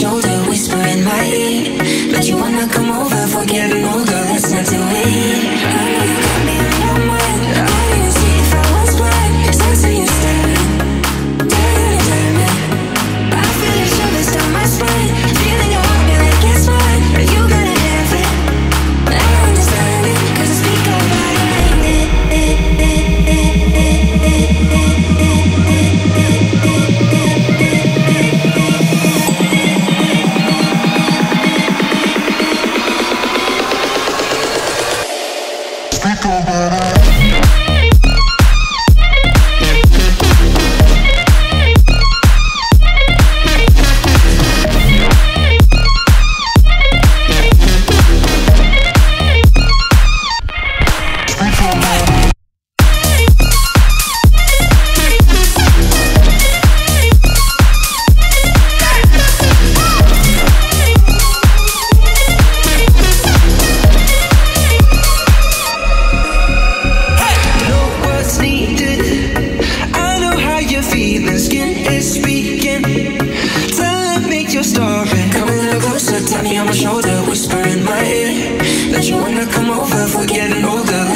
shoulder, whisper in my ear. But you wanna come over, for getting older, let's not do it. Know on my shoulder, whisper in my ear That you wanna come over, for getting older,